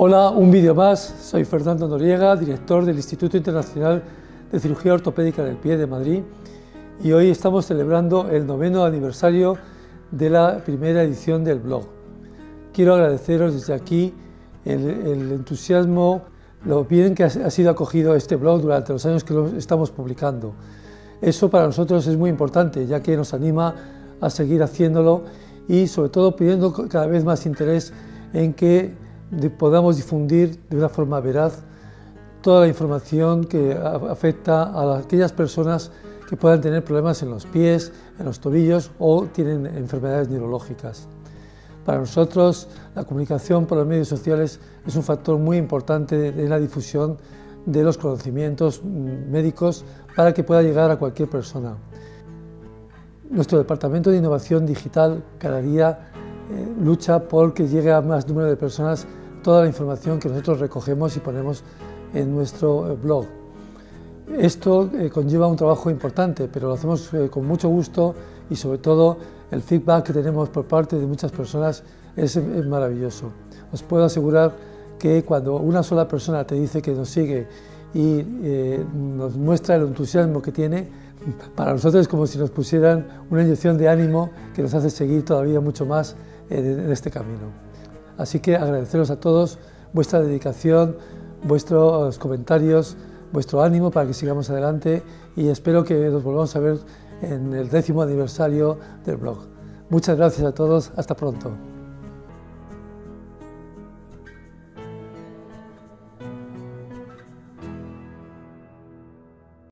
Hola, un vídeo más. Soy Fernando Noriega, director del Instituto Internacional de Cirugía Ortopédica del Pie de Madrid y hoy estamos celebrando el noveno aniversario de la primera edición del blog. Quiero agradeceros desde aquí el, entusiasmo, lo bien que ha, sido acogido este blog durante los años que lo estamos publicando. Eso para nosotros es muy importante, ya que nos anima a seguir haciéndolo y sobre todo pidiendo cada vez más interés en que podamos difundir de una forma veraz toda la información que afecta a aquellas personas que puedan tener problemas en los pies, en los tobillos o tienen enfermedades neurológicas. Para nosotros, la comunicación por los medios sociales es un factor muy importante en la difusión de los conocimientos médicos para que pueda llegar a cualquier persona. Nuestro Departamento de Innovación Digital cada día eh, lucha por que llegue a más número de personas toda la información que nosotros recogemos y ponemos en nuestro eh, blog. Esto eh, conlleva un trabajo importante, pero lo hacemos con mucho gusto y sobre todo el feedback que tenemos por parte de muchas personas es, maravilloso. Os puedo asegurar que cuando una sola persona te dice que nos sigue y nos muestra el entusiasmo que tiene, para nosotros es como si nos pusieran una inyección de ánimo que nos hace seguir todavía mucho más en este camino. Así que agradeceros a todos vuestra dedicación, vuestros comentarios, vuestro ánimo para que sigamos adelante y espero que nos volvamos a ver en el décimo aniversario del blog. Muchas gracias a todos, hasta pronto.